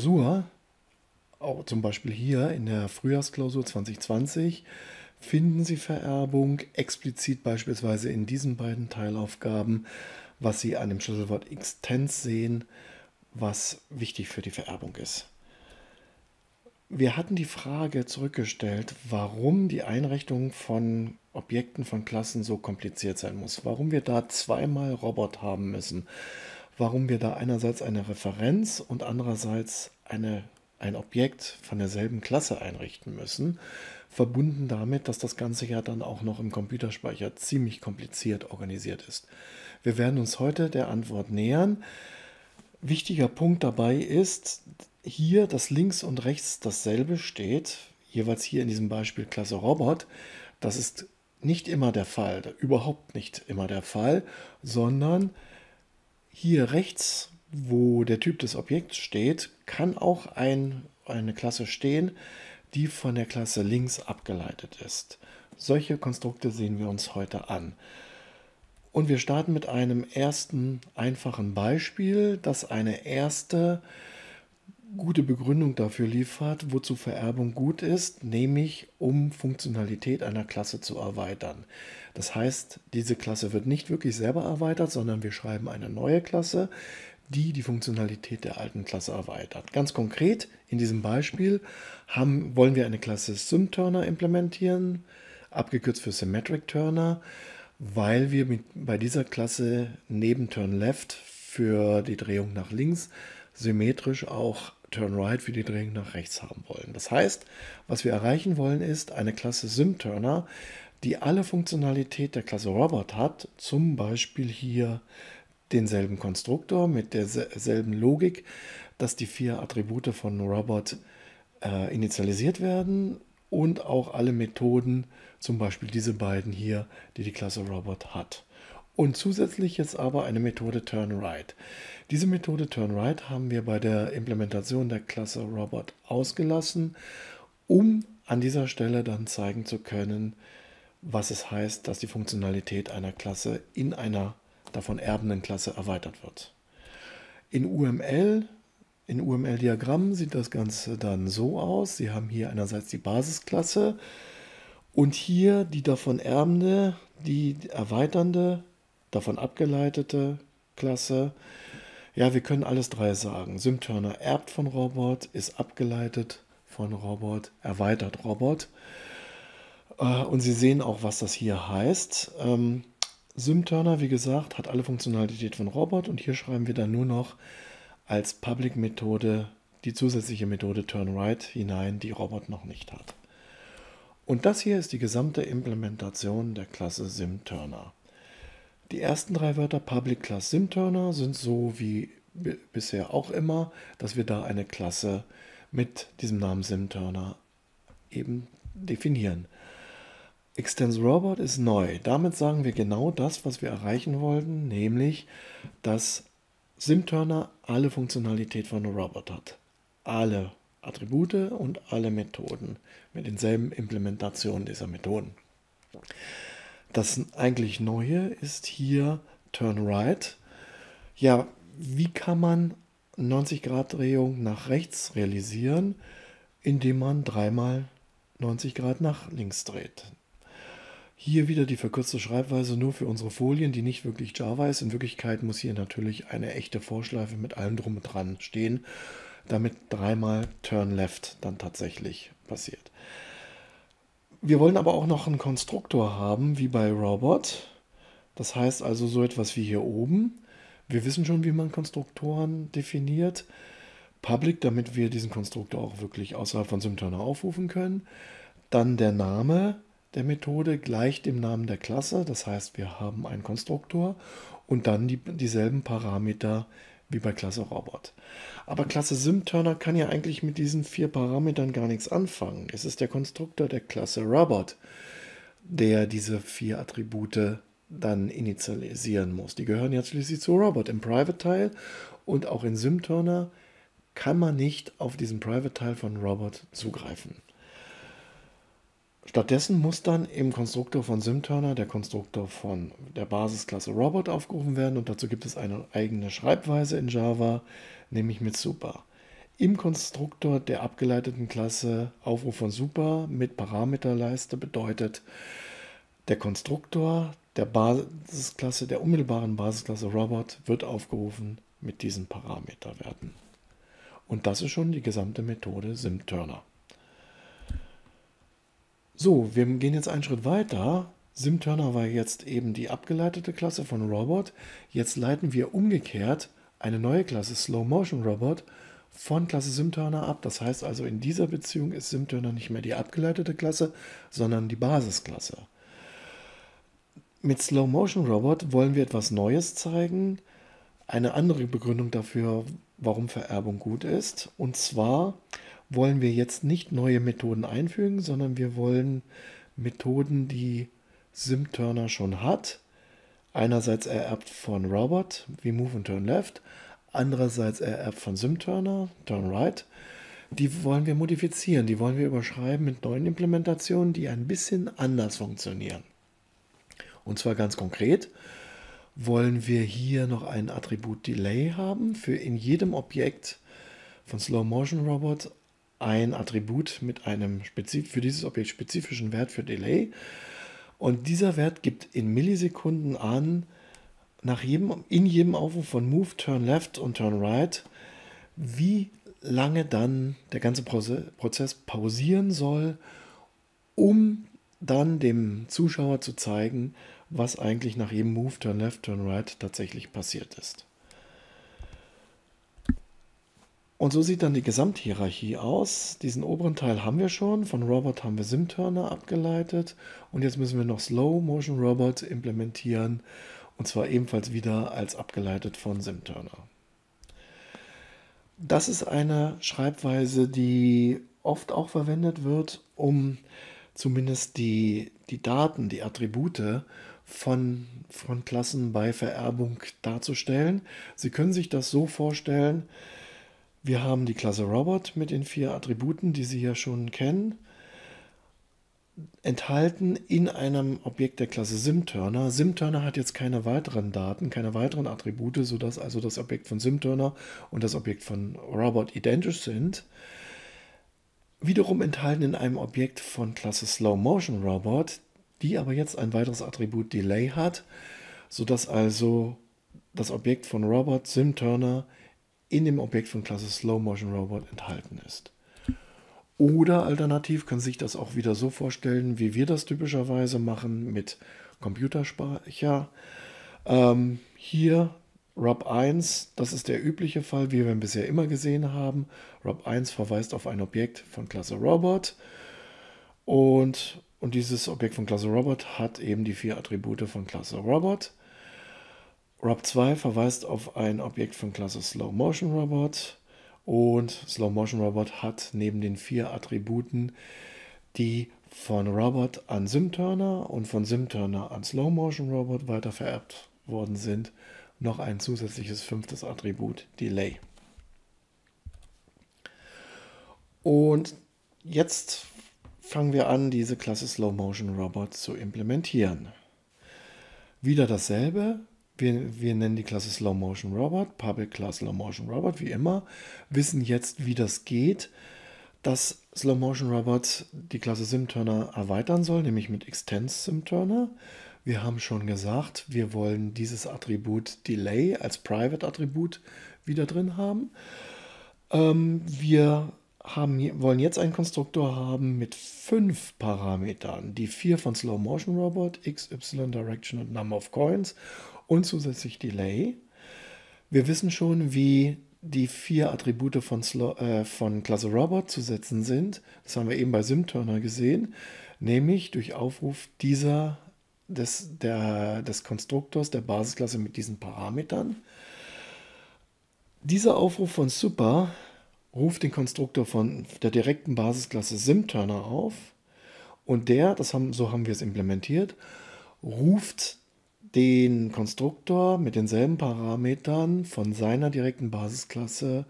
Klausur, auch zum Beispiel hier in der Frühjahrsklausur 2020, finden Sie Vererbung explizit beispielsweise in diesen beiden Teilaufgaben, was Sie an dem Schlüsselwort extens sehen, was wichtig für die Vererbung ist. Wir hatten die Frage zurückgestellt, warum die Einrichtung von Objekten von Klassen so kompliziert sein muss, warum wir da zweimal Robot haben müssen, warum wir da einerseits eine Referenz und andererseits eine, ein Objekt von derselben Klasse einrichten müssen, verbunden damit, dass das Ganze ja dann auch noch im Computerspeicher ziemlich kompliziert organisiert ist. Wir werden uns heute der Antwort nähern. Wichtiger Punkt dabei ist hier, dass links und rechts dasselbe steht, jeweils hier in diesem Beispiel Klasse Robot. Das ist nicht immer der Fall, überhaupt nicht immer der Fall, sondern hier rechts, wo der Typ des Objekts steht, kann auch ein, eine Klasse stehen, die von der Klasse links abgeleitet ist. Solche Konstrukte sehen wir uns heute an. Und wir starten mit einem ersten einfachen Beispiel, das eine erste gute Begründung dafür liefert, wozu Vererbung gut ist, nämlich um Funktionalität einer Klasse zu erweitern. Das heißt, diese Klasse wird nicht wirklich selber erweitert, sondern wir schreiben eine neue Klasse, die die Funktionalität der alten Klasse erweitert. Ganz konkret in diesem Beispiel haben, wollen wir eine Klasse SymTurner implementieren, abgekürzt für Symmetric Turner, weil wir mit, bei dieser Klasse neben TurnLeft für die Drehung nach links symmetrisch auch TurnRight für die Drehung nach rechts haben wollen. Das heißt, was wir erreichen wollen, ist eine Klasse SymTurner, die alle Funktionalität der Klasse Robot hat, zum Beispiel hier denselben Konstruktor mit derselben Logik, dass die vier Attribute von Robot äh, initialisiert werden und auch alle Methoden, zum Beispiel diese beiden hier, die die Klasse Robot hat. Und zusätzlich jetzt aber eine Methode TurnRight. Diese Methode TurnRight haben wir bei der Implementation der Klasse Robot ausgelassen, um an dieser Stelle dann zeigen zu können, was es heißt, dass die Funktionalität einer Klasse in einer davon erbenden Klasse erweitert wird. In UML, in UML-Diagrammen sieht das Ganze dann so aus. Sie haben hier einerseits die Basisklasse und hier die davon erbende, die erweiternde, davon abgeleitete Klasse. Ja, wir können alles drei sagen. Symturner erbt von Robot, ist abgeleitet von Robot, erweitert Robot. Äh, und Sie sehen auch, was das hier heißt. Ähm, Symturner, wie gesagt, hat alle Funktionalität von Robot und hier schreiben wir dann nur noch als Public-Methode die zusätzliche Methode TurnRight hinein, die Robot noch nicht hat. Und das hier ist die gesamte Implementation der Klasse SimTurner. Die ersten drei Wörter Public Class SimTurner sind so wie bisher auch immer, dass wir da eine Klasse mit diesem Namen SimTurner eben definieren. Extends Robot ist neu. Damit sagen wir genau das, was wir erreichen wollten, nämlich, dass SimTurner alle Funktionalität von Robot hat. Alle Attribute und alle Methoden mit denselben Implementationen dieser Methoden. Das eigentlich Neue ist hier Turn Right. Ja, wie kann man 90 Grad Drehung nach rechts realisieren, indem man dreimal 90 Grad nach links dreht? Hier wieder die verkürzte Schreibweise nur für unsere Folien, die nicht wirklich Java ist. In Wirklichkeit muss hier natürlich eine echte Vorschleife mit allem drum und dran stehen, damit dreimal Turn Left dann tatsächlich passiert. Wir wollen aber auch noch einen Konstruktor haben, wie bei Robot. Das heißt also so etwas wie hier oben. Wir wissen schon, wie man Konstruktoren definiert. Public, damit wir diesen Konstruktor auch wirklich außerhalb von Symturner aufrufen können. Dann der Name, der Methode gleich dem Namen der Klasse. Das heißt, wir haben einen Konstruktor und dann die, dieselben Parameter wie bei Klasse Robot. Aber Klasse SimTurner kann ja eigentlich mit diesen vier Parametern gar nichts anfangen. Es ist der Konstruktor der Klasse Robot, der diese vier Attribute dann initialisieren muss. Die gehören ja schließlich zu Robot im Private-Teil und auch in SimTurner kann man nicht auf diesen Private-Teil von Robot zugreifen. Stattdessen muss dann im Konstruktor von SimTurner der Konstruktor von der Basisklasse Robot aufgerufen werden und dazu gibt es eine eigene Schreibweise in Java, nämlich mit Super. im Konstruktor der abgeleiteten Klasse Aufruf von Super mit Parameterleiste bedeutet, der Konstruktor der Basisklasse, der unmittelbaren Basisklasse Robot wird aufgerufen mit diesen Parameterwerten. Und das ist schon die gesamte Methode SimTurner. So, wir gehen jetzt einen Schritt weiter. SimTurner war jetzt eben die abgeleitete Klasse von Robot. Jetzt leiten wir umgekehrt eine neue Klasse Slow Motion Robot von Klasse SimTurner ab. Das heißt also, in dieser Beziehung ist SimTurner nicht mehr die abgeleitete Klasse, sondern die Basisklasse. Mit Slow Motion Robot wollen wir etwas Neues zeigen. Eine andere Begründung dafür, warum Vererbung gut ist. Und zwar wollen wir jetzt nicht neue Methoden einfügen, sondern wir wollen Methoden, die SimTurner schon hat. Einerseits ererbt von Robot, wie Move und Turn Left, andererseits ererbt von SimTurner, Turn Right. Die wollen wir modifizieren, die wollen wir überschreiben mit neuen Implementationen, die ein bisschen anders funktionieren. Und zwar ganz konkret wollen wir hier noch ein Attribut Delay haben für in jedem Objekt von Slow Motion Robot ein Attribut mit einem für dieses Objekt spezifischen Wert für Delay. Und dieser Wert gibt in Millisekunden an, nach jedem, in jedem Aufruf von Move, Turn Left und Turn Right, wie lange dann der ganze Prozess pausieren soll, um dann dem Zuschauer zu zeigen, was eigentlich nach jedem Move, Turn Left, Turn Right tatsächlich passiert ist. Und so sieht dann die Gesamthierarchie aus. Diesen oberen Teil haben wir schon. Von Robot haben wir SimTurner abgeleitet. Und jetzt müssen wir noch Slow Motion Robot implementieren. Und zwar ebenfalls wieder als abgeleitet von SimTurner. Das ist eine Schreibweise, die oft auch verwendet wird, um zumindest die, die Daten, die Attribute von, von Klassen bei Vererbung darzustellen. Sie können sich das so vorstellen, wir haben die Klasse Robot mit den vier Attributen, die Sie ja schon kennen, enthalten in einem Objekt der Klasse SimTurner. SimTurner hat jetzt keine weiteren Daten, keine weiteren Attribute, sodass also das Objekt von SimTurner und das Objekt von Robot identisch sind. Wiederum enthalten in einem Objekt von Klasse Slow Motion Robot, die aber jetzt ein weiteres Attribut Delay hat, sodass also das Objekt von Robot SimTurner in dem Objekt von Klasse Slow Motion Robot enthalten ist. Oder alternativ Sie sich das auch wieder so vorstellen, wie wir das typischerweise machen mit Computerspeicher. Ähm, hier Rob 1, das ist der übliche Fall, wie wir ihn bisher immer gesehen haben. Rob 1 verweist auf ein Objekt von Klasse Robot und, und dieses Objekt von Klasse Robot hat eben die vier Attribute von Klasse Robot. Rob 2 verweist auf ein Objekt von Klasse Slow Motion Robot und Slow Motion Robot hat neben den vier Attributen, die von Robot an SimTurner und von SimTurner an Slow Motion Robot weiter vererbt worden sind, noch ein zusätzliches fünftes Attribut Delay. Und jetzt fangen wir an, diese Klasse Slow Motion Robot zu implementieren. Wieder dasselbe, wir, wir nennen die Klasse Slow Motion Robot, Public Class Slow Motion Robot, wie immer, wissen jetzt, wie das geht, dass Slow Motion Robot die Klasse SimTurner erweitern soll, nämlich mit Extends SimTurner. Wir haben schon gesagt, wir wollen dieses Attribut Delay als Private-Attribut wieder drin haben. Ähm, wir haben, wollen jetzt einen Konstruktor haben mit fünf Parametern. Die vier von Slow Motion Robot, X, Y, Direction und Number of Coins und zusätzlich Delay. Wir wissen schon, wie die vier Attribute von, äh, von Klasse Robot zu setzen sind. Das haben wir eben bei SimTurner gesehen, nämlich durch Aufruf dieser des, der, des Konstruktors der Basisklasse mit diesen Parametern. Dieser Aufruf von Super ruft den Konstruktor von der direkten Basisklasse SimTurner auf und der, das haben, so haben wir es implementiert, ruft den Konstruktor mit denselben Parametern von seiner direkten Basisklasse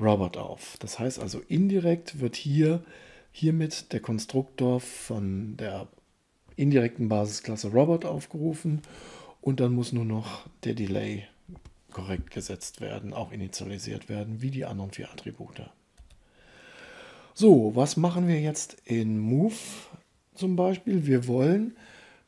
Robot auf. Das heißt also indirekt wird hier hiermit der Konstruktor von der indirekten Basisklasse Robot aufgerufen und dann muss nur noch der Delay korrekt gesetzt werden, auch initialisiert werden, wie die anderen vier Attribute. So, was machen wir jetzt in Move zum Beispiel? Wir wollen,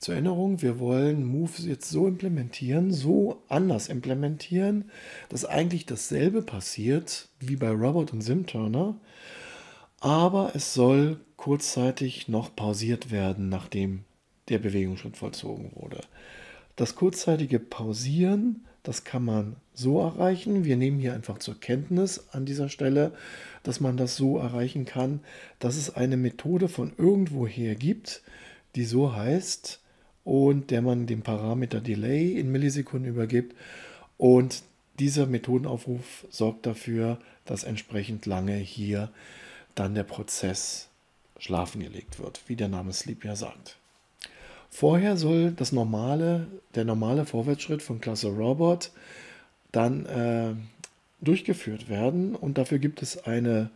zur Erinnerung, wir wollen Move jetzt so implementieren, so anders implementieren, dass eigentlich dasselbe passiert wie bei Robot und Simturner, aber es soll kurzzeitig noch pausiert werden, nachdem der Bewegungsschritt vollzogen wurde. Das kurzzeitige Pausieren, das kann man so erreichen. Wir nehmen hier einfach zur Kenntnis an dieser Stelle, dass man das so erreichen kann, dass es eine Methode von irgendwoher gibt, die so heißt und der man den Parameter Delay in Millisekunden übergibt. Und dieser Methodenaufruf sorgt dafür, dass entsprechend lange hier dann der Prozess schlafen gelegt wird, wie der Name Sleep ja sagt. Vorher soll das normale, der normale Vorwärtsschritt von Klasse Robot dann äh, durchgeführt werden und dafür gibt es eine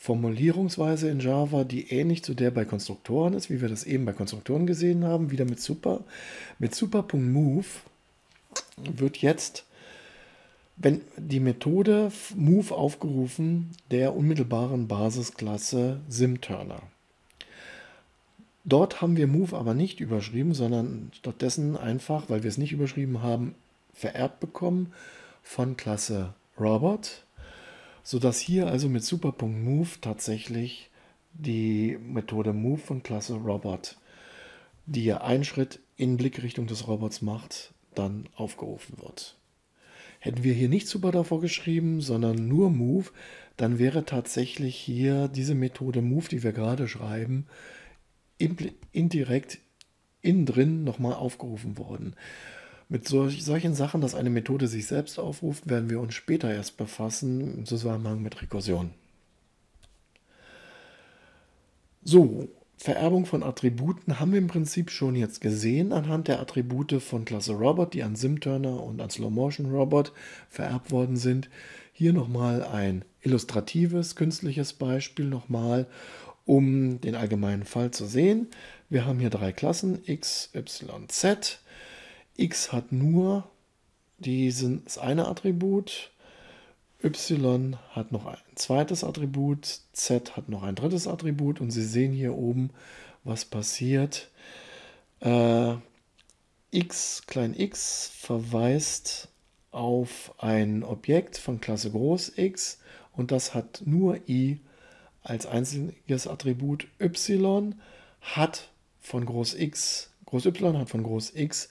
Formulierungsweise in Java, die ähnlich zu der bei Konstruktoren ist, wie wir das eben bei Konstruktoren gesehen haben, wieder mit super. Mit super.move wird jetzt, wenn die Methode move aufgerufen, der unmittelbaren Basisklasse SimTurner. Dort haben wir Move aber nicht überschrieben, sondern stattdessen einfach, weil wir es nicht überschrieben haben, vererbt bekommen von Klasse Robot, sodass hier also mit Super.move tatsächlich die Methode Move von Klasse Robot, die ja einen Schritt in Blickrichtung des Robots macht, dann aufgerufen wird. Hätten wir hier nicht Super davor geschrieben, sondern nur Move, dann wäre tatsächlich hier diese Methode Move, die wir gerade schreiben, indirekt innen drin nochmal aufgerufen worden. Mit solch, solchen Sachen, dass eine Methode sich selbst aufruft, werden wir uns später erst befassen, im Zusammenhang mit Rekursion. So, Vererbung von Attributen haben wir im Prinzip schon jetzt gesehen anhand der Attribute von Klasse Robot, die an SimTurner und an Slow Motion Robot vererbt worden sind. Hier nochmal ein illustratives, künstliches Beispiel nochmal um den allgemeinen Fall zu sehen. Wir haben hier drei Klassen, x, y, z. x hat nur dieses eine Attribut, y hat noch ein zweites Attribut, z hat noch ein drittes Attribut und Sie sehen hier oben, was passiert. Äh, x klein x verweist auf ein Objekt von Klasse Groß X und das hat nur i als einziges Attribut y hat von Groß X, Groß Y hat von Groß X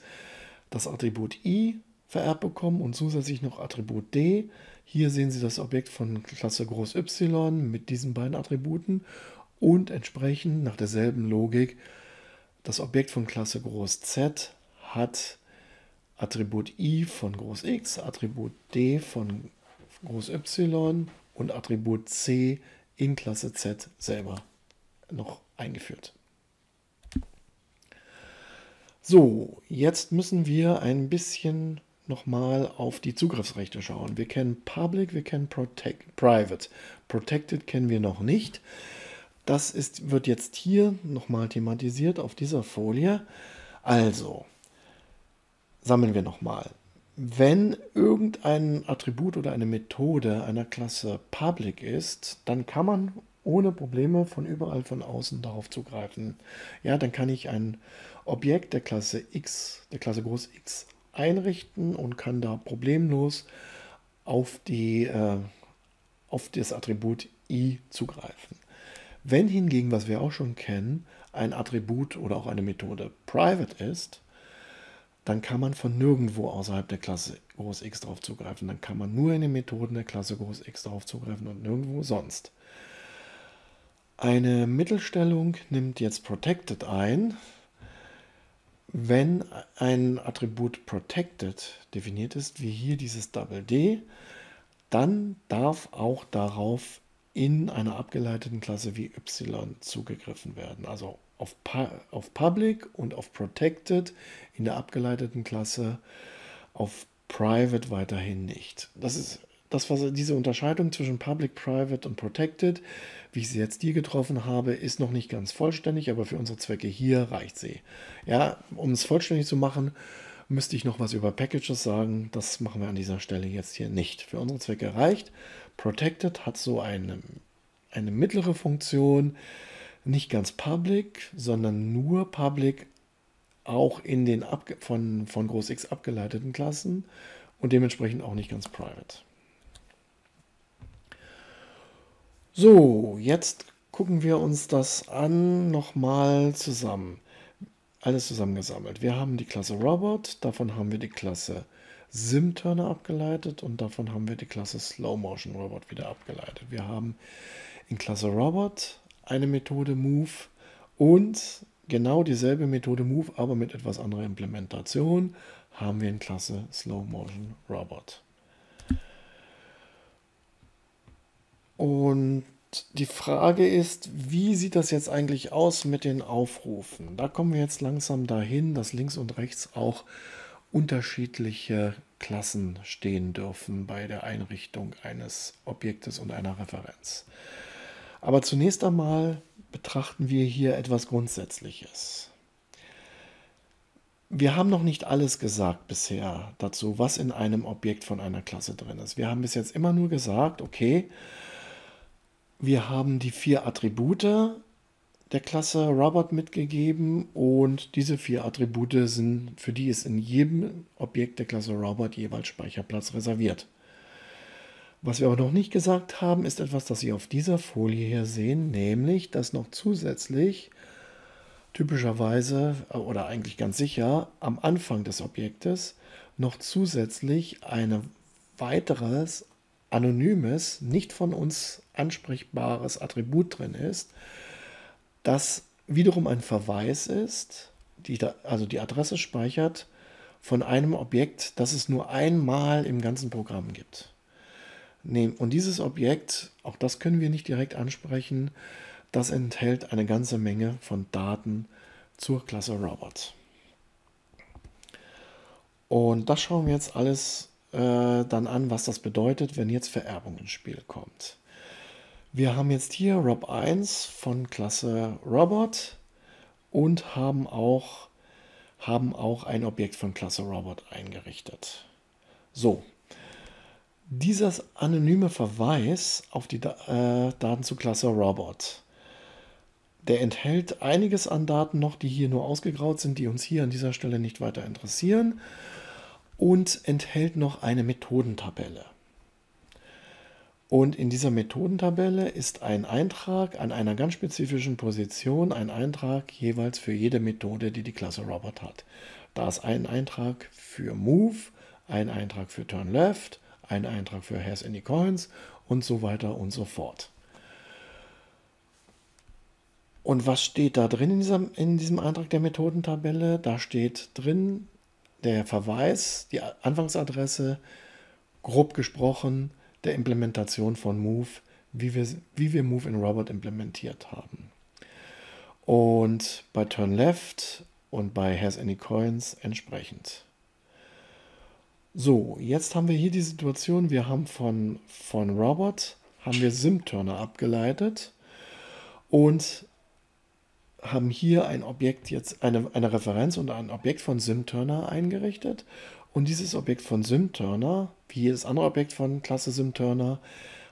das Attribut i vererbt bekommen und zusätzlich noch Attribut d. Hier sehen Sie das Objekt von Klasse Groß Y mit diesen beiden Attributen und entsprechend nach derselben Logik das Objekt von Klasse Groß Z hat Attribut i von Groß X, Attribut d von Groß Y und Attribut c in Klasse Z selber noch eingeführt. So, jetzt müssen wir ein bisschen nochmal auf die Zugriffsrechte schauen. Wir kennen Public, wir kennen Protect, Private. Protected kennen wir noch nicht. Das ist, wird jetzt hier nochmal thematisiert auf dieser Folie. Also, sammeln wir nochmal wenn irgendein Attribut oder eine Methode einer Klasse public ist, dann kann man ohne Probleme von überall von außen darauf zugreifen. Ja, dann kann ich ein Objekt der Klasse X, der Klasse Groß X einrichten und kann da problemlos auf, die, äh, auf das Attribut i zugreifen. Wenn hingegen, was wir auch schon kennen, ein Attribut oder auch eine Methode private ist, dann kann man von nirgendwo außerhalb der Klasse Groß X darauf zugreifen. Dann kann man nur in den Methoden der Klasse Groß X darauf zugreifen und nirgendwo sonst. Eine Mittelstellung nimmt jetzt Protected ein. Wenn ein Attribut Protected definiert ist, wie hier dieses Double D, dann darf auch darauf in einer abgeleiteten Klasse wie Y zugegriffen werden. Also auf, auf Public und auf Protected in der abgeleiteten Klasse, auf Private weiterhin nicht. Das ist das, was diese Unterscheidung zwischen Public, Private und Protected, wie ich sie jetzt hier getroffen habe, ist noch nicht ganz vollständig, aber für unsere Zwecke hier reicht sie. Ja, um es vollständig zu machen, müsste ich noch was über Packages sagen. Das machen wir an dieser Stelle jetzt hier nicht. Für unsere Zwecke reicht. Protected hat so eine eine mittlere Funktion, nicht ganz public, sondern nur public auch in den von, von Groß X abgeleiteten Klassen und dementsprechend auch nicht ganz private. So, jetzt gucken wir uns das an nochmal zusammen. Alles zusammengesammelt. Wir haben die Klasse Robot, davon haben wir die Klasse Simturner abgeleitet und davon haben wir die Klasse Slow Motion Robot wieder abgeleitet. Wir haben in Klasse Robot eine Methode Move und genau dieselbe Methode Move, aber mit etwas anderer Implementation, haben wir in Klasse Slow Motion Robot. Und die Frage ist, wie sieht das jetzt eigentlich aus mit den Aufrufen? Da kommen wir jetzt langsam dahin, dass links und rechts auch unterschiedliche Klassen stehen dürfen bei der Einrichtung eines Objektes und einer Referenz. Aber zunächst einmal betrachten wir hier etwas Grundsätzliches. Wir haben noch nicht alles gesagt bisher dazu, was in einem Objekt von einer Klasse drin ist. Wir haben bis jetzt immer nur gesagt, okay, wir haben die vier Attribute der Klasse Robot mitgegeben und diese vier Attribute sind, für die ist in jedem Objekt der Klasse Robot jeweils Speicherplatz reserviert. Was wir aber noch nicht gesagt haben, ist etwas, das Sie auf dieser Folie hier sehen, nämlich, dass noch zusätzlich typischerweise oder eigentlich ganz sicher am Anfang des Objektes noch zusätzlich ein weiteres anonymes, nicht von uns ansprechbares Attribut drin ist, das wiederum ein Verweis ist, die, also die Adresse speichert von einem Objekt, das es nur einmal im ganzen Programm gibt. Und dieses Objekt, auch das können wir nicht direkt ansprechen, das enthält eine ganze Menge von Daten zur Klasse Robot. Und das schauen wir jetzt alles äh, dann an, was das bedeutet, wenn jetzt Vererbung ins Spiel kommt. Wir haben jetzt hier Rob1 von Klasse Robot und haben auch, haben auch ein Objekt von Klasse Robot eingerichtet. So, dieser anonyme Verweis auf die äh, Daten zu Klasse Robot, der enthält einiges an Daten noch, die hier nur ausgegraut sind, die uns hier an dieser Stelle nicht weiter interessieren und enthält noch eine Methodentabelle. Und in dieser Methodentabelle ist ein Eintrag an einer ganz spezifischen Position, ein Eintrag jeweils für jede Methode, die die Klasse Robot hat. Da ist ein Eintrag für Move, ein Eintrag für Turn Left, ein Eintrag für Has Any Coins und so weiter und so fort. Und was steht da drin in diesem, in diesem Eintrag der Methodentabelle? Da steht drin der Verweis, die Anfangsadresse, grob gesprochen, der Implementation von Move, wie wir, wie wir Move in Robot implementiert haben. Und bei Turn Left und bei Has Any Coins entsprechend. So, jetzt haben wir hier die Situation, wir haben von, von Robot, haben wir Simturner abgeleitet und haben hier ein Objekt jetzt, eine, eine Referenz und ein Objekt von Simturner eingerichtet. Und dieses Objekt von Simturner, wie jedes andere Objekt von Klasse Simturner,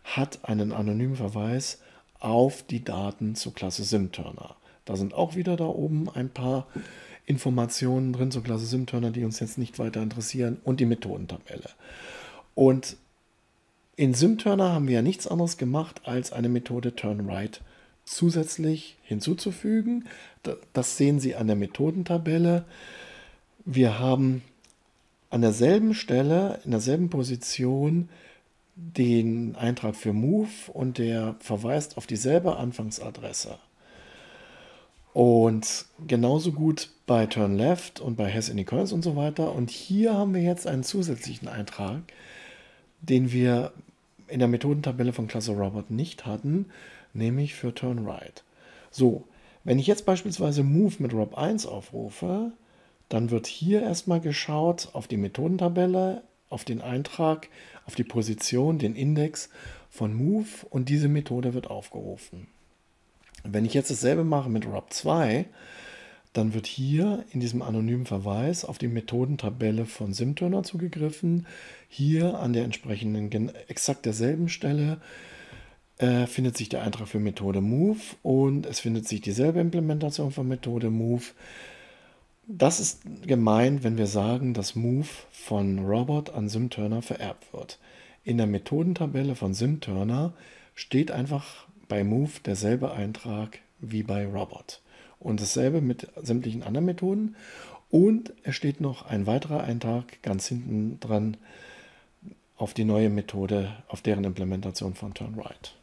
hat einen anonymen Verweis auf die Daten zur Klasse Simturner. Da sind auch wieder da oben ein paar Informationen drin zur Klasse Simturner, die uns jetzt nicht weiter interessieren und die Methodentabelle. Und in Simturner haben wir ja nichts anderes gemacht, als eine Methode TurnRight zusätzlich hinzuzufügen. Das sehen Sie an der Methodentabelle. Wir haben an derselben Stelle, in derselben Position den Eintrag für Move und der verweist auf dieselbe Anfangsadresse. Und genauso gut bei Turn Left und bei Has Any Coins und so weiter. Und hier haben wir jetzt einen zusätzlichen Eintrag, den wir in der Methodentabelle von Klasse Robot nicht hatten, nämlich für Turn Right. So, wenn ich jetzt beispielsweise Move mit Rob 1 aufrufe, dann wird hier erstmal geschaut auf die Methodentabelle, auf den Eintrag, auf die Position, den Index von Move und diese Methode wird aufgerufen. Wenn ich jetzt dasselbe mache mit ROB2, dann wird hier in diesem anonymen Verweis auf die Methodentabelle von Simturner zugegriffen. Hier an der entsprechenden, exakt derselben Stelle äh, findet sich der Eintrag für Methode Move und es findet sich dieselbe Implementation von Methode Move. Das ist gemeint, wenn wir sagen, dass Move von Robot an SimTurner vererbt wird. In der Methodentabelle von SimTurner steht einfach bei Move derselbe Eintrag wie bei Robot. Und dasselbe mit sämtlichen anderen Methoden. Und es steht noch ein weiterer Eintrag ganz hinten dran auf die neue Methode, auf deren Implementation von TurnRight.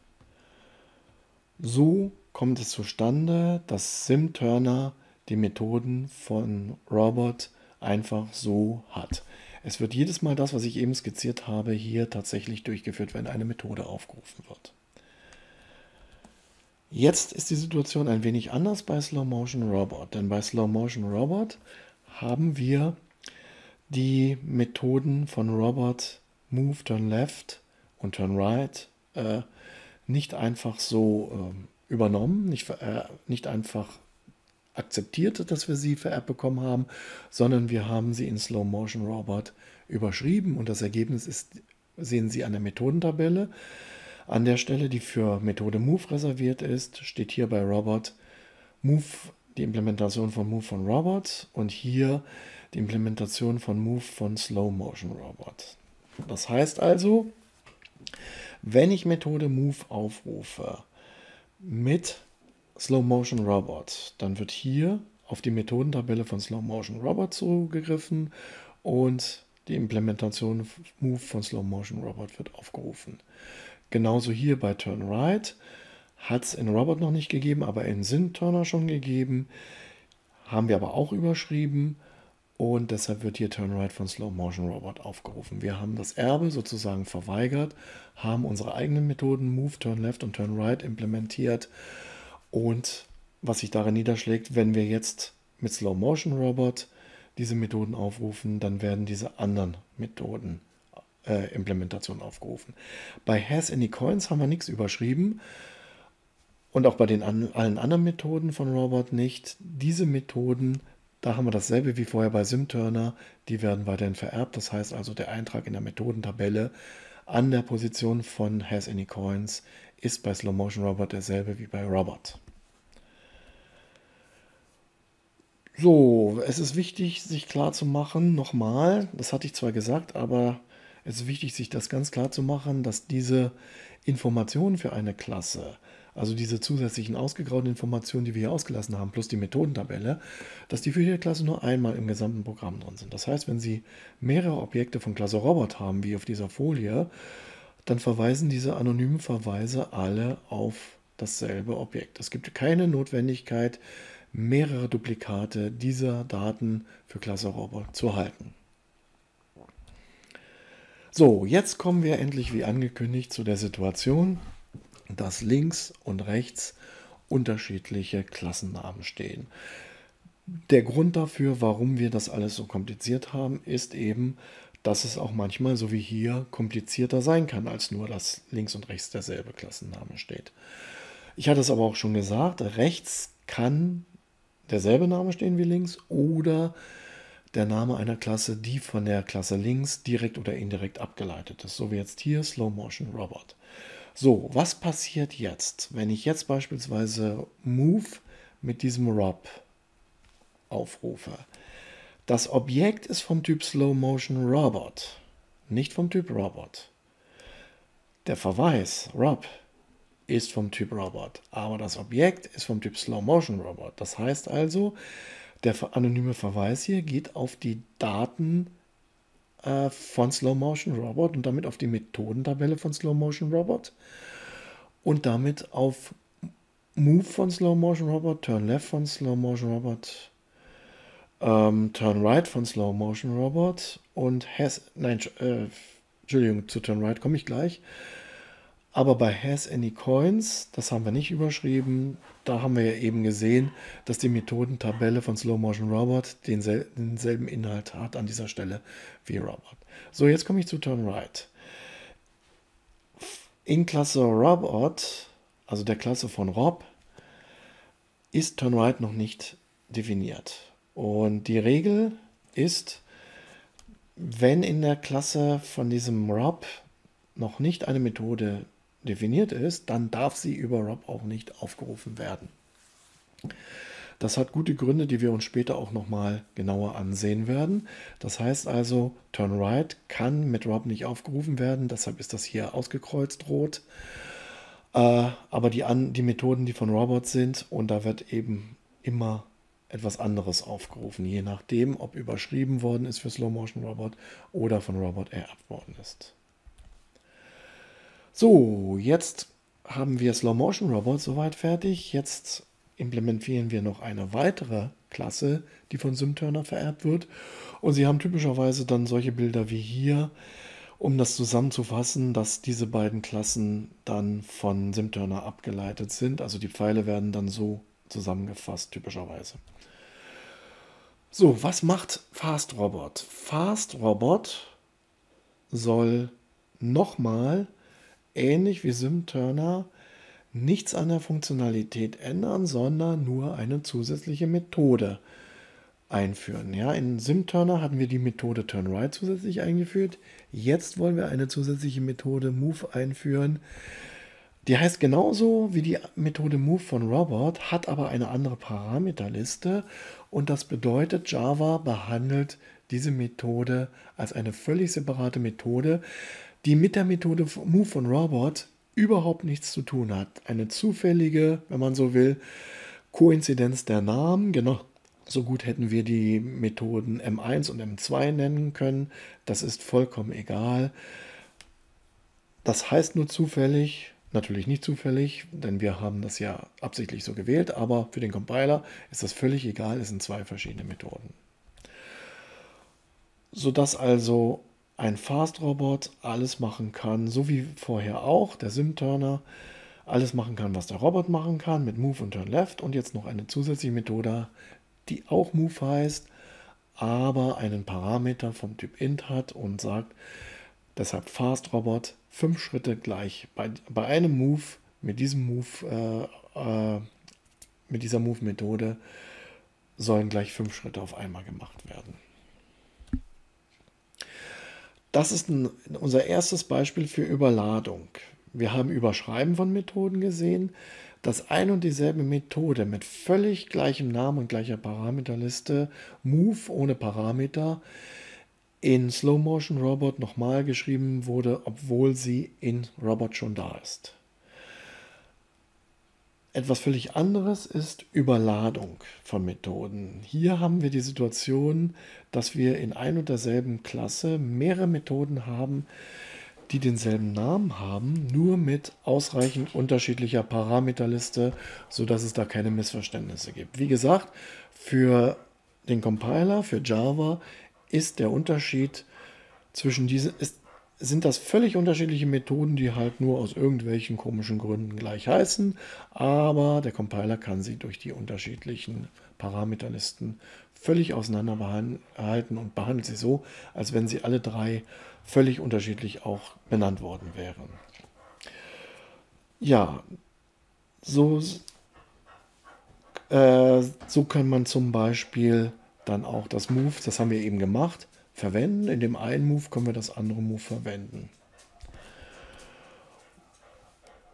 So kommt es zustande, dass SimTurner die Methoden von Robot einfach so hat. Es wird jedes Mal das, was ich eben skizziert habe, hier tatsächlich durchgeführt, wenn eine Methode aufgerufen wird. Jetzt ist die Situation ein wenig anders bei Slow Motion Robot, denn bei Slow Motion Robot haben wir die Methoden von Robot Move, Turn Left und Turn Right äh, nicht einfach so äh, übernommen, nicht, äh, nicht einfach akzeptiert, dass wir sie vererbt bekommen haben, sondern wir haben sie in Slow Motion Robot überschrieben und das Ergebnis ist, sehen Sie an der Methodentabelle. An der Stelle, die für Methode Move reserviert ist, steht hier bei Robot Move die Implementation von Move von Robot und hier die Implementation von Move von Slow Motion Robot. Das heißt also, wenn ich Methode Move aufrufe mit Slow Motion Robot, dann wird hier auf die Methodentabelle von Slow Motion Robot zugegriffen und die Implementation Move von Slow Motion Robot wird aufgerufen. Genauso hier bei Turn Right hat es in Robot noch nicht gegeben, aber in SynTurner schon gegeben. Haben wir aber auch überschrieben und deshalb wird hier Turn Right von Slow Motion Robot aufgerufen. Wir haben das Erbe sozusagen verweigert, haben unsere eigenen Methoden Move, Turn Left und Turn Right implementiert und was sich darin niederschlägt, wenn wir jetzt mit Slow Motion Robot diese Methoden aufrufen, dann werden diese anderen Methoden äh, Implementation aufgerufen. Bei Has Any Coins haben wir nichts überschrieben und auch bei den an, allen anderen Methoden von Robot nicht. Diese Methoden, da haben wir dasselbe wie vorher bei SimTurner, die werden weiterhin vererbt. Das heißt also, der Eintrag in der Methodentabelle an der Position von Has Any Coins ist bei Slow Motion Robot derselbe wie bei Robot. So, es ist wichtig, sich klar zu machen, nochmal, das hatte ich zwar gesagt, aber es ist wichtig, sich das ganz klar zu machen, dass diese Informationen für eine Klasse, also diese zusätzlichen ausgegrauten Informationen, die wir hier ausgelassen haben, plus die Methodentabelle, dass die für jede Klasse nur einmal im gesamten Programm drin sind. Das heißt, wenn Sie mehrere Objekte von Klasse Robot haben, wie auf dieser Folie, dann verweisen diese anonymen Verweise alle auf dasselbe Objekt. Es gibt keine Notwendigkeit, mehrere Duplikate dieser Daten für Klasse Robot zu halten. So, jetzt kommen wir endlich wie angekündigt zu der Situation, dass links und rechts unterschiedliche Klassennamen stehen. Der Grund dafür, warum wir das alles so kompliziert haben, ist eben, dass es auch manchmal, so wie hier, komplizierter sein kann, als nur, dass links und rechts derselbe Klassenname steht. Ich hatte es aber auch schon gesagt, rechts kann derselbe Name stehen wie links oder der Name einer Klasse, die von der Klasse links direkt oder indirekt abgeleitet ist. So wie jetzt hier Slow Motion Robot. So, was passiert jetzt, wenn ich jetzt beispielsweise Move mit diesem Rob aufrufe? Das Objekt ist vom Typ Slow Motion Robot, nicht vom Typ Robot. Der Verweis Rob ist vom Typ Robot, aber das Objekt ist vom Typ Slow Motion Robot. Das heißt also, der anonyme Verweis hier geht auf die Daten äh, von Slow Motion Robot und damit auf die Methodentabelle von Slow Motion Robot und damit auf Move von Slow Motion Robot, Turn Left von Slow Motion Robot, ähm, Turn Right von Slow Motion Robot und Has, nein, äh, Entschuldigung, zu Turn Right komme ich gleich. Aber bei Has Any Coins, das haben wir nicht überschrieben, da haben wir ja eben gesehen, dass die Methodentabelle von Slow Motion Robot densel denselben Inhalt hat an dieser Stelle wie Robot. So, jetzt komme ich zu Turn Right. In Klasse Robot, also der Klasse von Rob, ist Turn Right noch nicht definiert. Und die Regel ist, wenn in der Klasse von diesem Rob noch nicht eine Methode definiert ist, dann darf sie über Rob auch nicht aufgerufen werden. Das hat gute Gründe, die wir uns später auch nochmal genauer ansehen werden. Das heißt also, Turn Right kann mit Rob nicht aufgerufen werden, deshalb ist das hier ausgekreuzt rot. Äh, aber die, die Methoden, die von Robot sind, und da wird eben immer etwas anderes aufgerufen, je nachdem, ob überschrieben worden ist für Slow Motion Robot oder von Robot ererbt worden ist. So, jetzt haben wir Slow Motion Robot soweit fertig. Jetzt implementieren wir noch eine weitere Klasse, die von SimTurner vererbt wird. Und Sie haben typischerweise dann solche Bilder wie hier, um das zusammenzufassen, dass diese beiden Klassen dann von SimTurner abgeleitet sind. Also die Pfeile werden dann so zusammengefasst, typischerweise. So, was macht Fast Robot? Fast Robot soll nochmal, ähnlich wie SimTurner, nichts an der Funktionalität ändern, sondern nur eine zusätzliche Methode einführen. Ja, in SimTurner hatten wir die Methode TurnRight zusätzlich eingeführt. Jetzt wollen wir eine zusätzliche Methode Move einführen, die heißt genauso wie die Methode Move von Robot, hat aber eine andere Parameterliste und das bedeutet, Java behandelt diese Methode als eine völlig separate Methode, die mit der Methode Move von Robot überhaupt nichts zu tun hat. Eine zufällige, wenn man so will, Koinzidenz der Namen. Genau, so gut hätten wir die Methoden M1 und M2 nennen können. Das ist vollkommen egal. Das heißt nur zufällig, Natürlich nicht zufällig, denn wir haben das ja absichtlich so gewählt, aber für den Compiler ist das völlig egal, es sind zwei verschiedene Methoden. Sodass also ein Fast-Robot alles machen kann, so wie vorher auch, der Sim-Turner, alles machen kann, was der Robot machen kann, mit Move und Turn Left und jetzt noch eine zusätzliche Methode, die auch Move heißt, aber einen Parameter vom Typ int hat und sagt, deshalb Fast Robot fünf Schritte gleich. Bei, bei einem Move, mit diesem Move, äh, äh, mit dieser Move-Methode, sollen gleich fünf Schritte auf einmal gemacht werden. Das ist ein, unser erstes Beispiel für Überladung. Wir haben Überschreiben von Methoden gesehen, dass ein und dieselbe Methode mit völlig gleichem Namen und gleicher Parameterliste, Move ohne Parameter, in Slow Motion Robot nochmal geschrieben wurde, obwohl sie in Robot schon da ist. Etwas völlig anderes ist Überladung von Methoden. Hier haben wir die Situation, dass wir in ein und derselben Klasse mehrere Methoden haben, die denselben Namen haben, nur mit ausreichend unterschiedlicher Parameterliste, sodass es da keine Missverständnisse gibt. Wie gesagt, für den Compiler, für Java ist der Unterschied zwischen diesen, ist, sind das völlig unterschiedliche Methoden, die halt nur aus irgendwelchen komischen Gründen gleich heißen, aber der Compiler kann sie durch die unterschiedlichen Parameterlisten völlig auseinanderhalten und behandelt sie so, als wenn sie alle drei völlig unterschiedlich auch benannt worden wären. Ja, so, äh, so kann man zum Beispiel dann auch das Move, das haben wir eben gemacht, verwenden. In dem einen Move können wir das andere Move verwenden.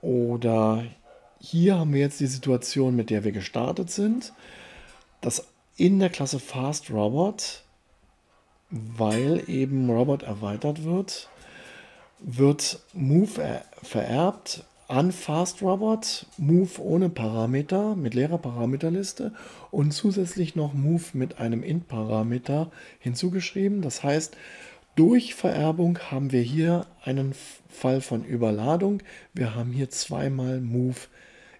Oder hier haben wir jetzt die Situation, mit der wir gestartet sind, dass in der Klasse Fast Robot, weil eben Robot erweitert wird, wird Move vererbt an FastRobot, Move ohne Parameter mit leerer Parameterliste und zusätzlich noch Move mit einem int-Parameter hinzugeschrieben. Das heißt, durch Vererbung haben wir hier einen Fall von Überladung. Wir haben hier zweimal Move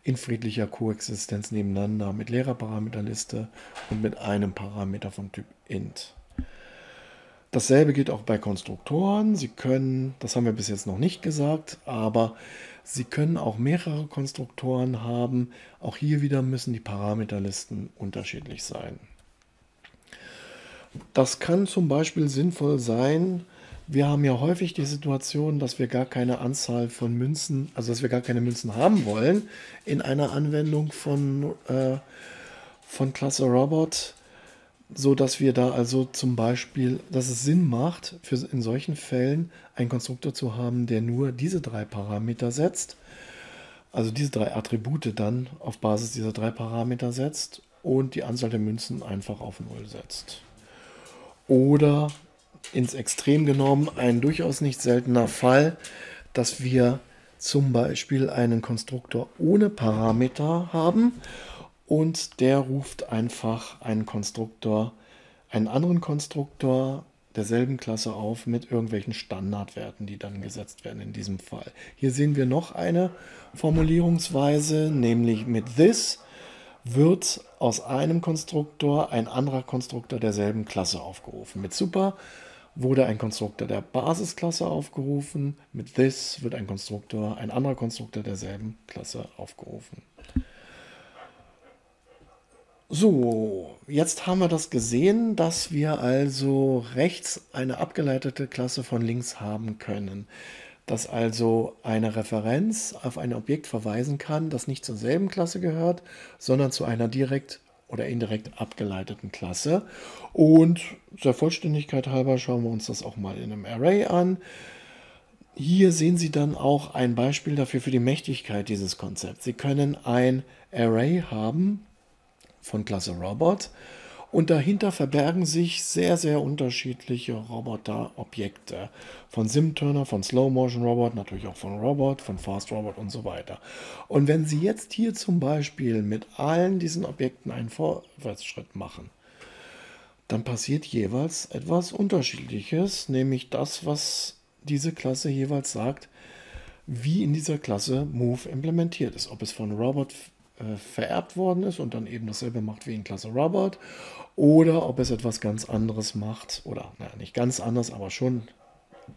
in friedlicher Koexistenz nebeneinander mit leerer Parameterliste und mit einem Parameter vom Typ int. Dasselbe gilt auch bei Konstruktoren. Sie können, das haben wir bis jetzt noch nicht gesagt, aber Sie können auch mehrere Konstruktoren haben. Auch hier wieder müssen die Parameterlisten unterschiedlich sein. Das kann zum Beispiel sinnvoll sein. Wir haben ja häufig die Situation, dass wir gar keine Anzahl von Münzen, also dass wir gar keine Münzen haben wollen in einer Anwendung von, äh, von Klasse Robot so dass wir da also zum Beispiel, dass es Sinn macht, für in solchen Fällen einen Konstruktor zu haben, der nur diese drei Parameter setzt, also diese drei Attribute dann auf Basis dieser drei Parameter setzt und die Anzahl der Münzen einfach auf Null setzt. Oder ins Extrem genommen, ein durchaus nicht seltener Fall, dass wir zum Beispiel einen Konstruktor ohne Parameter haben und der ruft einfach einen Konstruktor, einen anderen Konstruktor derselben Klasse auf mit irgendwelchen Standardwerten, die dann gesetzt werden in diesem Fall. Hier sehen wir noch eine Formulierungsweise, nämlich mit this wird aus einem Konstruktor ein anderer Konstruktor derselben Klasse aufgerufen. Mit super wurde ein Konstruktor der Basisklasse aufgerufen, mit this wird ein Konstruktor, ein anderer Konstruktor derselben Klasse aufgerufen. So, jetzt haben wir das gesehen, dass wir also rechts eine abgeleitete Klasse von links haben können. Dass also eine Referenz auf ein Objekt verweisen kann, das nicht zur selben Klasse gehört, sondern zu einer direkt oder indirekt abgeleiteten Klasse. Und der Vollständigkeit halber schauen wir uns das auch mal in einem Array an. Hier sehen Sie dann auch ein Beispiel dafür für die Mächtigkeit dieses Konzepts. Sie können ein Array haben, von Klasse Robot. Und dahinter verbergen sich sehr, sehr unterschiedliche Roboterobjekte. Von Simturner, von Slow Motion Robot, natürlich auch von Robot, von Fast Robot und so weiter. Und wenn Sie jetzt hier zum Beispiel mit allen diesen Objekten einen Vorwärtsschritt machen, dann passiert jeweils etwas Unterschiedliches, nämlich das, was diese Klasse jeweils sagt, wie in dieser Klasse Move implementiert ist. Ob es von Robot äh, vererbt worden ist und dann eben dasselbe macht wie in Klasse Robot oder ob es etwas ganz anderes macht oder naja, nicht ganz anders, aber schon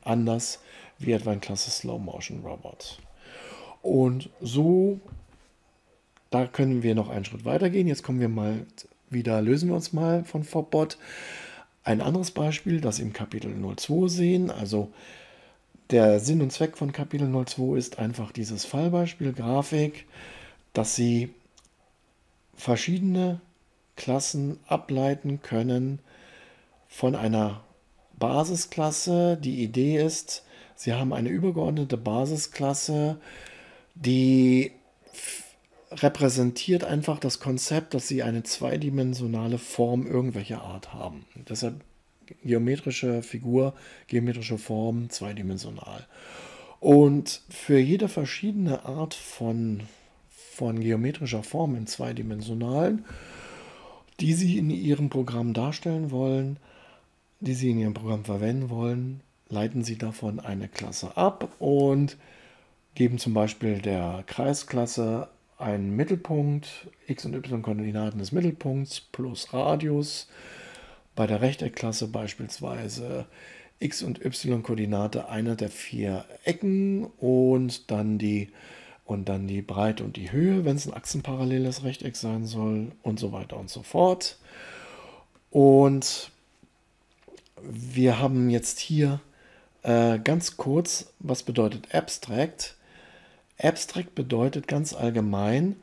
anders wie etwa in Klasse Slow Motion Robot. Und so, da können wir noch einen Schritt weiter gehen. Jetzt kommen wir mal wieder, lösen wir uns mal von Fobbot. Ein anderes Beispiel, das im Kapitel 02 sehen, also der Sinn und Zweck von Kapitel 02 ist einfach dieses Fallbeispiel, Grafik dass sie verschiedene Klassen ableiten können von einer Basisklasse. Die Idee ist, sie haben eine übergeordnete Basisklasse, die repräsentiert einfach das Konzept, dass sie eine zweidimensionale Form irgendwelcher Art haben. Deshalb geometrische Figur, geometrische Form, zweidimensional. Und für jede verschiedene Art von von geometrischer Form im zweidimensionalen, die Sie in Ihrem Programm darstellen wollen, die Sie in Ihrem Programm verwenden wollen, leiten Sie davon eine Klasse ab und geben zum Beispiel der Kreisklasse einen Mittelpunkt, x und y-Koordinaten des Mittelpunkts plus Radius. Bei der Rechteckklasse beispielsweise x und y-Koordinate einer der vier Ecken und dann die und dann die Breite und die Höhe, wenn es ein achsenparalleles Rechteck sein soll und so weiter und so fort. Und wir haben jetzt hier äh, ganz kurz, was bedeutet Abstract? Abstract bedeutet ganz allgemein,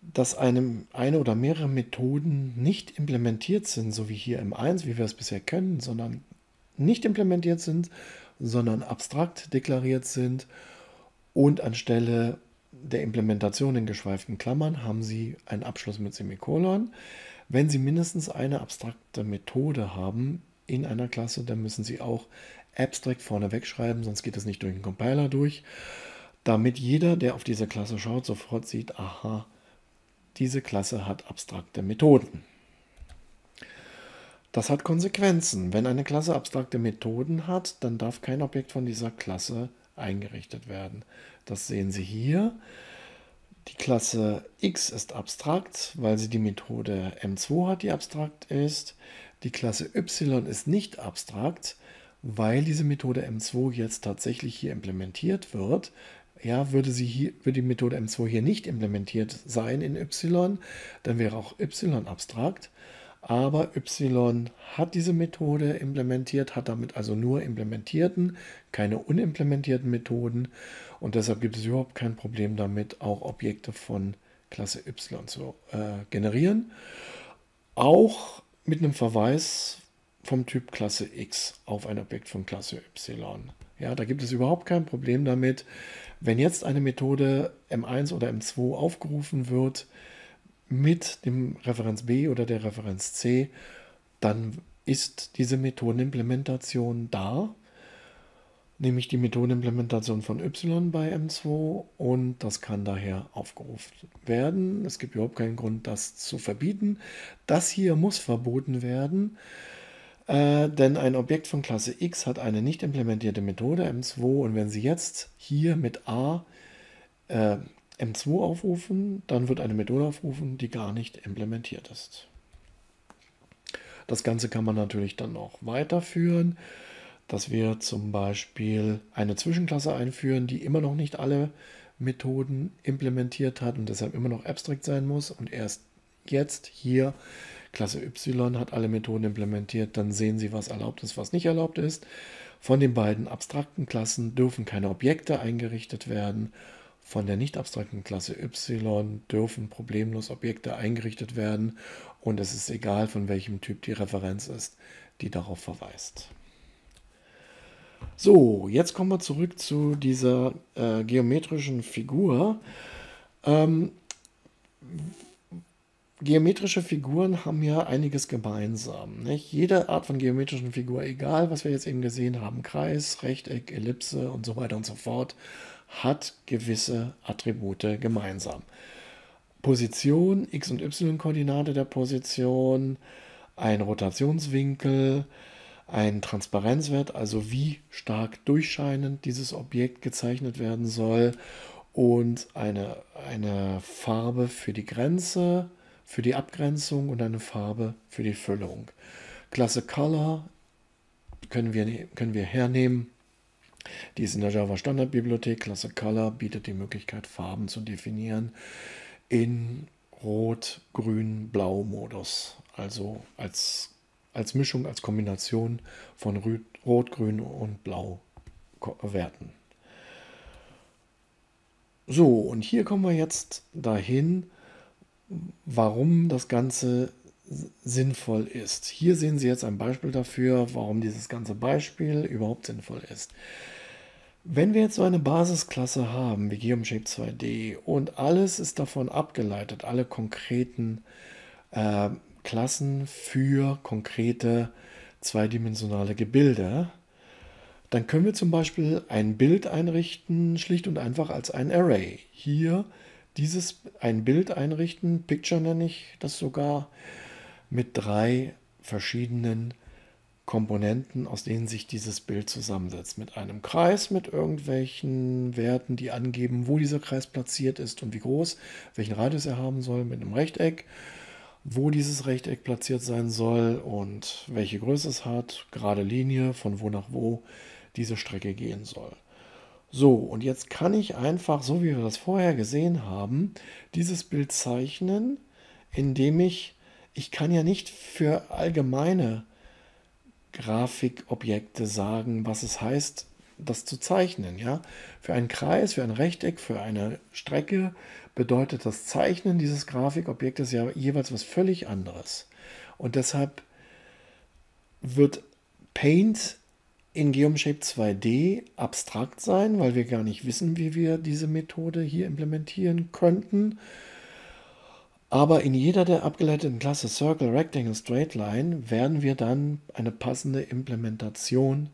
dass einem eine oder mehrere Methoden nicht implementiert sind, so wie hier im 1, wie wir es bisher kennen, sondern nicht implementiert sind, sondern abstrakt deklariert sind und anstelle der Implementation in geschweiften Klammern haben Sie einen Abschluss mit Semikolon. Wenn Sie mindestens eine abstrakte Methode haben in einer Klasse, dann müssen Sie auch Abstract vorne wegschreiben, sonst geht es nicht durch den Compiler durch, damit jeder, der auf diese Klasse schaut, sofort sieht, aha, diese Klasse hat abstrakte Methoden. Das hat Konsequenzen. Wenn eine Klasse abstrakte Methoden hat, dann darf kein Objekt von dieser Klasse eingerichtet werden. Das sehen Sie hier. Die Klasse x ist abstrakt, weil sie die Methode M2 hat, die abstrakt ist. Die Klasse y ist nicht abstrakt, weil diese Methode M2 jetzt tatsächlich hier implementiert wird. Ja, würde, sie hier, würde die Methode M2 hier nicht implementiert sein in y, dann wäre auch y abstrakt. Aber Y hat diese Methode implementiert, hat damit also nur implementierten, keine unimplementierten Methoden. Und deshalb gibt es überhaupt kein Problem damit, auch Objekte von Klasse Y zu äh, generieren. Auch mit einem Verweis vom Typ Klasse X auf ein Objekt von Klasse Y. Ja, da gibt es überhaupt kein Problem damit. Wenn jetzt eine Methode M1 oder M2 aufgerufen wird mit dem Referenz B oder der Referenz C, dann ist diese Methodenimplementation da, nämlich die Methodenimplementation von Y bei M2 und das kann daher aufgerufen werden. Es gibt überhaupt keinen Grund, das zu verbieten. Das hier muss verboten werden. Äh, denn ein Objekt von Klasse X hat eine nicht implementierte Methode M2 und wenn Sie jetzt hier mit A äh, M2 aufrufen, dann wird eine Methode aufrufen, die gar nicht implementiert ist. Das Ganze kann man natürlich dann noch weiterführen, dass wir zum Beispiel eine Zwischenklasse einführen, die immer noch nicht alle Methoden implementiert hat und deshalb immer noch abstrakt sein muss und erst jetzt hier Klasse Y hat alle Methoden implementiert, dann sehen Sie, was erlaubt ist, was nicht erlaubt ist. Von den beiden abstrakten Klassen dürfen keine Objekte eingerichtet werden. Von der nicht abstrakten Klasse Y dürfen problemlos Objekte eingerichtet werden und es ist egal, von welchem Typ die Referenz ist, die darauf verweist. So, jetzt kommen wir zurück zu dieser äh, geometrischen Figur. Ähm, geometrische Figuren haben ja einiges gemeinsam. Nicht? Jede Art von geometrischen Figur, egal was wir jetzt eben gesehen haben, Kreis, Rechteck, Ellipse und so weiter und so fort, hat gewisse Attribute gemeinsam. Position, x- und y-Koordinate der Position, ein Rotationswinkel, ein Transparenzwert, also wie stark durchscheinend dieses Objekt gezeichnet werden soll und eine, eine Farbe für die Grenze, für die Abgrenzung und eine Farbe für die Füllung. Klasse Color können wir, können wir hernehmen. Die ist in der Java Standardbibliothek. Klasse Color bietet die Möglichkeit, Farben zu definieren in Rot, Grün, Blau Modus. Also als, als Mischung, als Kombination von Rot, Grün und Blau Werten. So, und hier kommen wir jetzt dahin, warum das Ganze sinnvoll ist. Hier sehen Sie jetzt ein Beispiel dafür, warum dieses ganze Beispiel überhaupt sinnvoll ist. Wenn wir jetzt so eine Basisklasse haben wie GeoMShape 2D und alles ist davon abgeleitet, alle konkreten äh, Klassen für konkrete zweidimensionale Gebilde, dann können wir zum Beispiel ein Bild einrichten, schlicht und einfach als ein Array. Hier dieses ein Bild einrichten, Picture nenne ich das sogar, mit drei verschiedenen Komponenten, aus denen sich dieses Bild zusammensetzt. Mit einem Kreis mit irgendwelchen Werten, die angeben, wo dieser Kreis platziert ist und wie groß, welchen Radius er haben soll, mit einem Rechteck, wo dieses Rechteck platziert sein soll und welche Größe es hat, gerade Linie, von wo nach wo diese Strecke gehen soll. So, und jetzt kann ich einfach, so wie wir das vorher gesehen haben, dieses Bild zeichnen, indem ich, ich kann ja nicht für allgemeine Grafikobjekte sagen, was es heißt, das zu zeichnen. Ja? Für einen Kreis, für ein Rechteck, für eine Strecke bedeutet das Zeichnen dieses Grafikobjektes ja jeweils was völlig anderes. Und deshalb wird Paint in GeoMShape 2D abstrakt sein, weil wir gar nicht wissen, wie wir diese Methode hier implementieren könnten. Aber in jeder der abgeleiteten Klasse Circle, Rectangle, Straight Line werden wir dann eine passende Implementation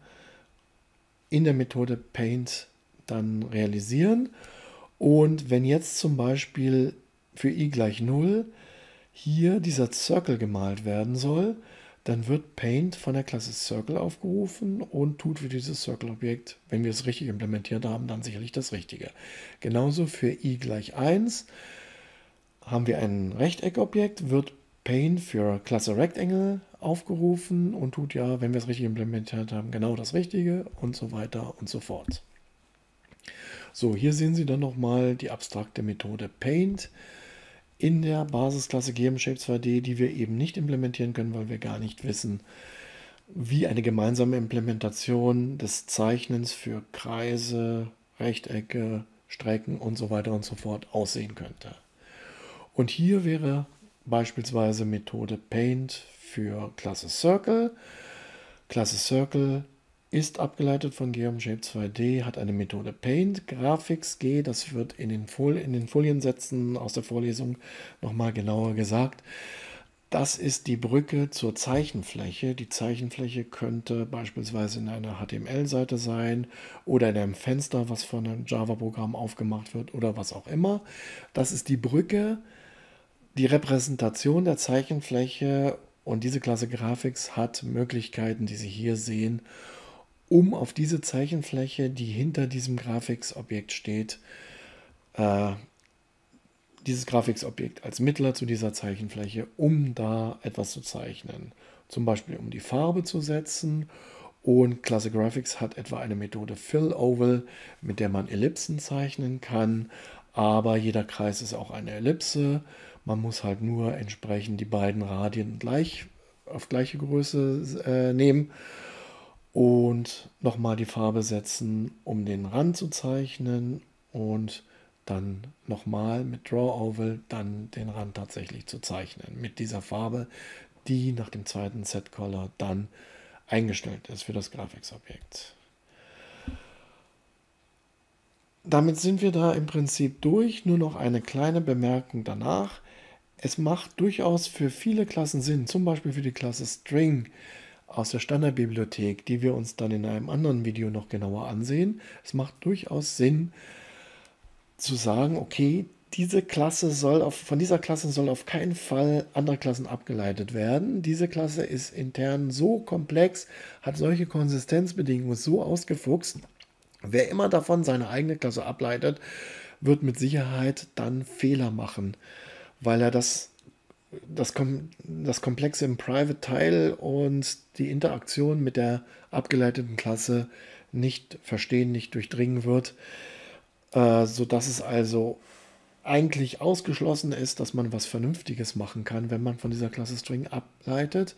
in der Methode Paint dann realisieren. Und wenn jetzt zum Beispiel für i gleich 0 hier dieser Circle gemalt werden soll, dann wird Paint von der Klasse Circle aufgerufen und tut für dieses Circle-Objekt, wenn wir es richtig implementiert haben, dann sicherlich das Richtige. Genauso für i gleich 1 haben wir ein Rechteckobjekt, wird Paint für Klasse Rectangle aufgerufen und tut ja, wenn wir es richtig implementiert haben, genau das Richtige und so weiter und so fort. So, hier sehen Sie dann nochmal die abstrakte Methode Paint in der Basisklasse GMShape 2D, die wir eben nicht implementieren können, weil wir gar nicht wissen, wie eine gemeinsame Implementation des Zeichnens für Kreise, Rechtecke, Strecken und so weiter und so fort aussehen könnte. Und hier wäre beispielsweise Methode Paint für Klasse Circle. Klasse Circle ist abgeleitet von Geom Shape 2D, hat eine Methode Paint, Graphics G, das wird in den, Fol in den Foliensätzen aus der Vorlesung nochmal genauer gesagt. Das ist die Brücke zur Zeichenfläche. Die Zeichenfläche könnte beispielsweise in einer HTML-Seite sein oder in einem Fenster, was von einem Java-Programm aufgemacht wird oder was auch immer. Das ist die Brücke, die Repräsentation der Zeichenfläche und diese Klasse Graphics hat Möglichkeiten, die Sie hier sehen, um auf diese Zeichenfläche, die hinter diesem Grafiksobjekt steht, äh, dieses Grafiksobjekt als Mittler zu dieser Zeichenfläche, um da etwas zu zeichnen. Zum Beispiel um die Farbe zu setzen. Und Classic Graphics hat etwa eine Methode Fill Oval, mit der man Ellipsen zeichnen kann. Aber jeder Kreis ist auch eine Ellipse. Man muss halt nur entsprechend die beiden Radien gleich auf gleiche Größe äh, nehmen und nochmal die Farbe setzen, um den Rand zu zeichnen und dann nochmal mit Draw Oval dann den Rand tatsächlich zu zeichnen mit dieser Farbe, die nach dem zweiten Set Color dann eingestellt ist für das Grafiksobjekt. Damit sind wir da im Prinzip durch. Nur noch eine kleine Bemerkung danach. Es macht durchaus für viele Klassen Sinn, zum Beispiel für die Klasse String aus der Standardbibliothek, die wir uns dann in einem anderen Video noch genauer ansehen. Es macht durchaus Sinn, zu sagen, okay, diese Klasse soll auf, von dieser Klasse soll auf keinen Fall andere Klassen abgeleitet werden. Diese Klasse ist intern so komplex, hat solche Konsistenzbedingungen so ausgefuchst. Wer immer davon seine eigene Klasse ableitet, wird mit Sicherheit dann Fehler machen, weil er das, das, das Komplexe im Private-Teil und die Interaktion mit der abgeleiteten Klasse nicht verstehen, nicht durchdringen wird äh, sodass es also eigentlich ausgeschlossen ist, dass man was Vernünftiges machen kann, wenn man von dieser Klasse String ableitet.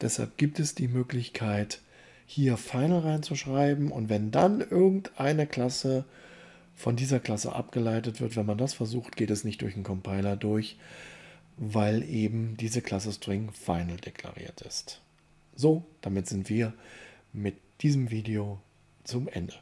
Deshalb gibt es die Möglichkeit, hier Final reinzuschreiben und wenn dann irgendeine Klasse von dieser Klasse abgeleitet wird, wenn man das versucht, geht es nicht durch den Compiler durch, weil eben diese Klasse String Final deklariert ist. So, damit sind wir mit diesem Video zum Ende.